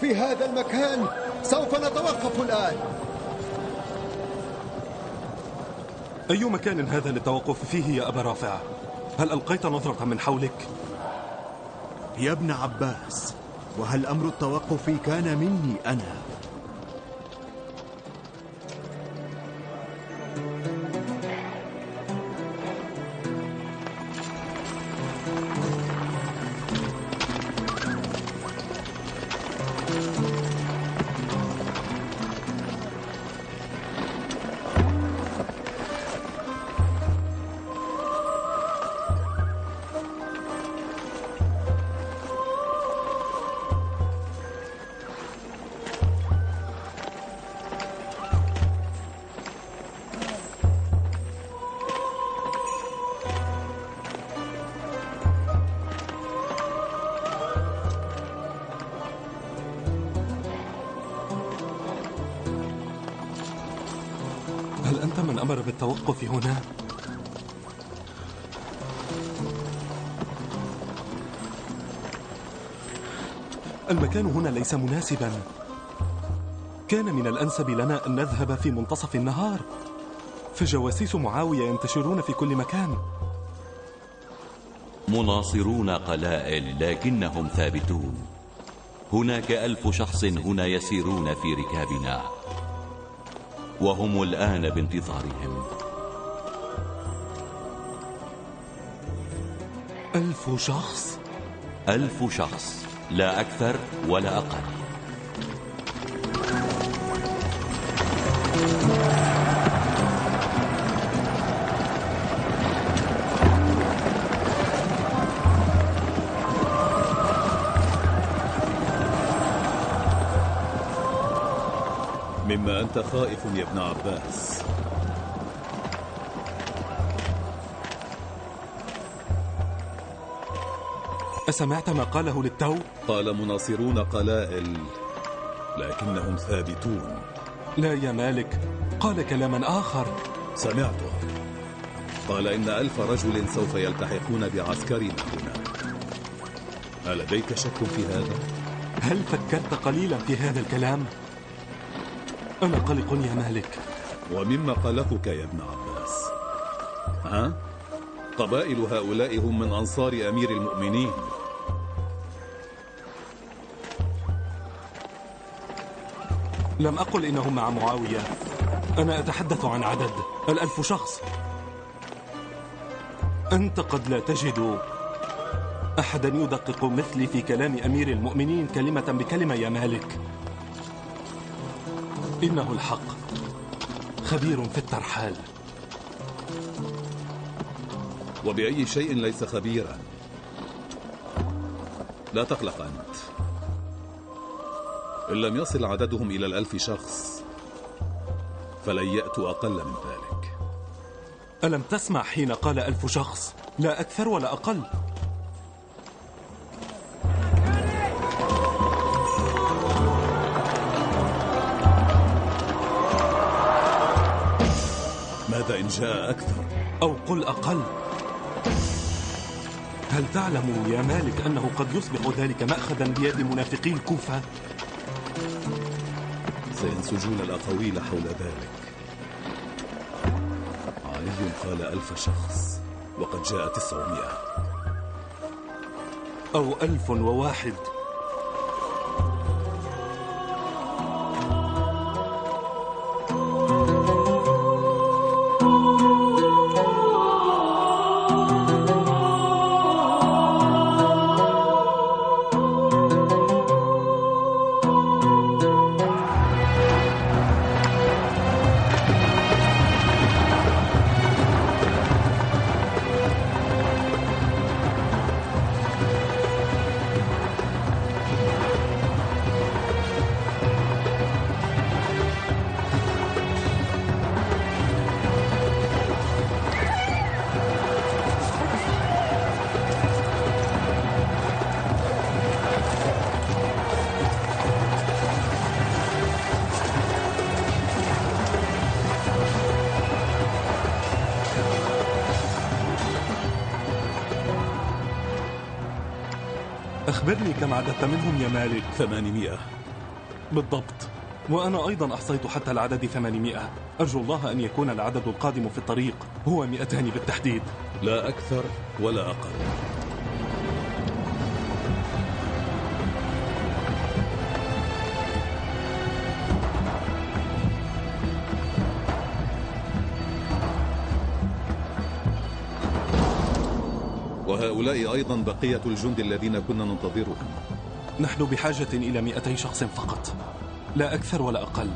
في هذا المكان سوف نتوقف الآن أي مكان هذا للتوقف فيه يا أبا رافع؟ هل ألقيت نظرة من حولك؟ يا ابن عباس وهل أمر التوقف كان مني أنا أنت من أمر بالتوقف هنا؟ المكان هنا ليس مناسبا. كان من الأنسب لنا أن نذهب في منتصف النهار. فجواسيس معاوية ينتشرون في كل مكان. مناصرون قلائل لكنهم ثابتون. هناك ألف شخص هنا يسيرون في ركابنا. وهم الآن بانتظارهم ألف شخص؟ ألف شخص لا أكثر ولا أقل أنت خائف يا ابن عباس أسمعت ما قاله للتو؟ قال مناصرون قلائل لكنهم ثابتون لا يا مالك قال كلاما آخر سمعته قال إن ألف رجل سوف يلتحقون بعسكرنا هنا ألديك شك في هذا؟ هل فكرت قليلا في هذا الكلام؟ أنا قلق يا مالك. ومما قلقك يا ابن عباس. ها؟ قبائل هؤلاء هم من أنصار أمير المؤمنين. لم أقل إنهم مع معاوية. أنا أتحدث عن عدد الألف شخص. أنت قد لا تجد أحدا يدقق مثلي في كلام أمير المؤمنين كلمة بكلمة يا مالك. إنه الحق. خبير في الترحال. وبأي شيء ليس خبيرا. لا تقلق أنت. إن لم يصل عددهم إلى الألف شخص فلن يأتوا أقل من ذلك. ألم تسمع حين قال ألف شخص؟ لا أكثر ولا أقل. ماذا إن جاء أكثر أو قل أقل. هل تعلم يا مالك أنه قد يصبح ذلك مأخذا بيد منافقي الكوفة؟ سينسجون الأقاويل حول ذلك. علي قال ألف شخص وقد جاء تسعمائة. أو ألف وواحد. أخبرني كم عددت منهم يا مالك؟ ثمانمائة. بالضبط. وأنا أيضا أحصيت حتى العدد 800 أرجو الله أن يكون العدد القادم في الطريق. هو 200 بالتحديد. لا أكثر ولا أقل. وهؤلاء أيضا بقية الجند الذين كنا ننتظرهم. نحن بحاجة إلى 200 شخص فقط. لا أكثر ولا أقل.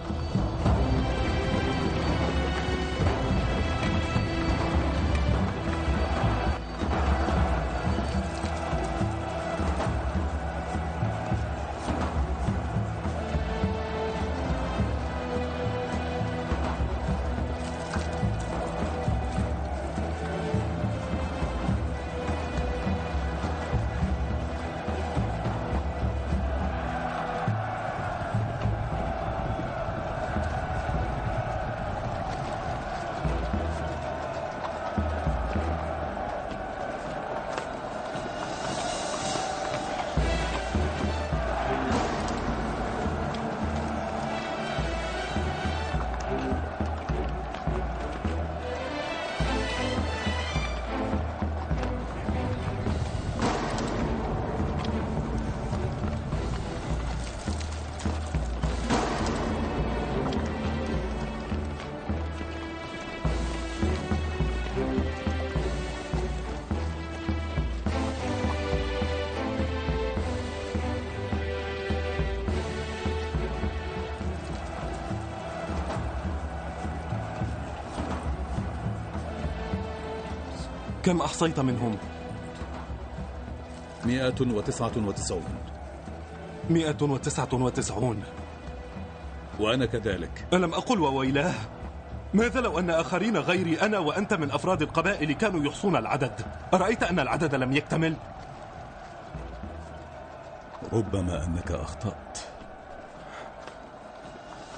كم أحصيت منهم؟ 199 199 وأنا كذلك. ألم أقل وويلاه ماذا لو أن آخرين غيري أنا وأنت من أفراد القبائل كانوا يحصون العدد؟ أرأيت أن العدد لم يكتمل؟ ربما أنك أخطأت.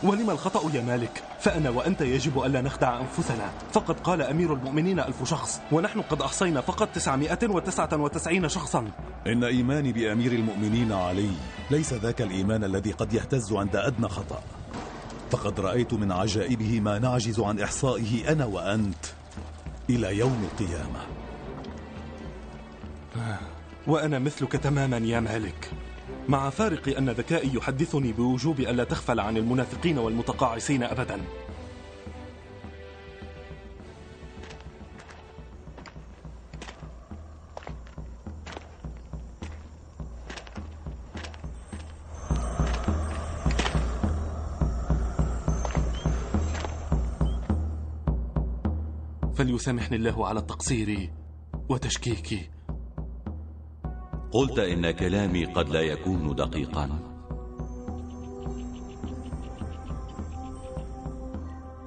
ولم الخطأ يا مالك؟ فأنا وأنت يجب ألا نخدع أنفسنا. فقد قال أمير المؤمنين ألف شخص ونحن قد أحصينا فقط 999 شخصا. إن إيماني بأمير المؤمنين علي ليس ذاك الإيمان الذي قد يهتز عند أدنى خطأ. فقد رأيت من عجائبه ما نعجز عن إحصائه أنا وأنت إلى يوم القيامة. وأنا مثلك تماما يا مالك. مع فارق أن ذكائي يحدثني بوجوب ألا تغفل عن المنافقين والمتقاعسين أبدا. فليسامحني الله على التقصير وتشكيكي. قلت إن كلامي قد لا يكون دقيقا.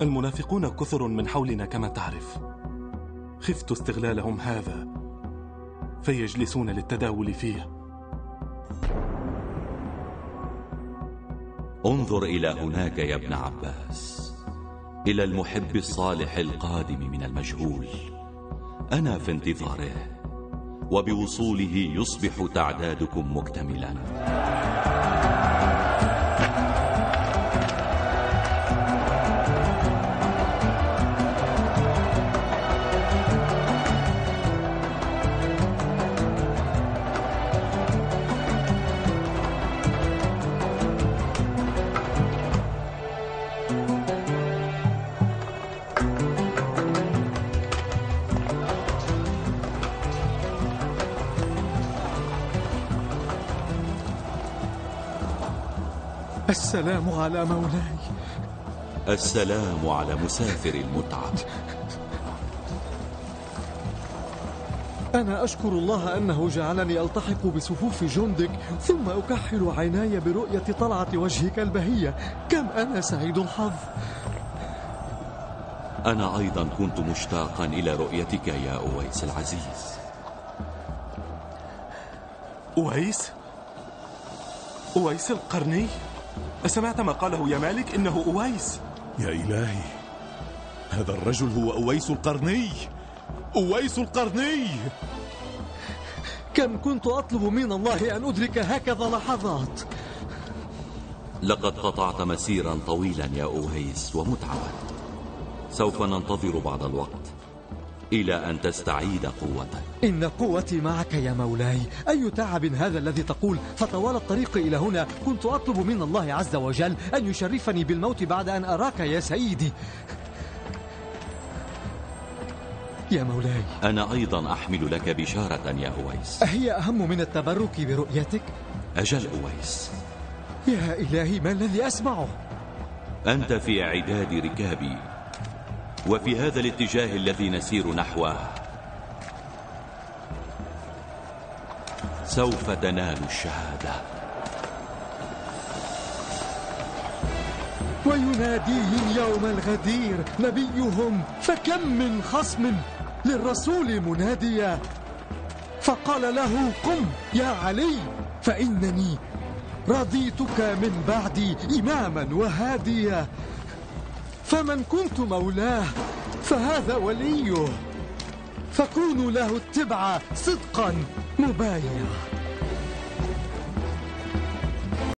المنافقون كثر من حولنا كما تعرف. خفت استغلالهم هذا فيجلسون للتداول فيه. انظر إلى هناك يا ابن عباس إلى المحب الصالح القادم من المجهول. أنا في انتظاره. وبوصوله يصبح تعدادكم مكتملا. السلام على مولاي. السلام على مسافر المتعة. أنا أشكر الله أنه جعلني ألتحق بصفوف جندك ثم أكحل عيناي برؤية طلعة وجهك البهية. كم أنا سعيد الحظ. أنا أيضا كنت مشتاقا إلى رؤيتك يا أويس العزيز. أويس؟ أويس القرني؟ أسمعت ما قاله يا مالك؟ إنه أويس. يا إلهي هذا الرجل هو أويس القرني. أويس القرني. كم كنت أطلب من الله أن أدرك هكذا لحظات. لقد قطعت مسيرا طويلا يا أوهيس ومتعبا. سوف ننتظر بعض الوقت. إلى أن تستعيد قوتك. إن قوتي معك يا مولاي. أي تعب هذا الذي تقول؟ فطوال الطريق إلى هنا كنت أطلب من الله عز وجل أن يشرفني بالموت بعد أن أراك يا سيدي. يا مولاي. أنا أيضا أحمل لك بشارة يا أويس. أهي أهم من التبرك برؤيتك؟ أجل أويس. يا إلهي ما الذي أسمعه؟ أنت في إعداد ركابي. وفي هذا الاتجاه الذي نسير نحوه. سوف تنال الشهادة. ويناديهم يوم الغدير نبيهم فكم من خصم للرسول مناديا؟ فقال له قم يا علي فإنني رضيتك من بعدي إماما وهاديا. فمن كنت مولاه فهذا وليه. فكونوا له اتبعا صدقا مبايع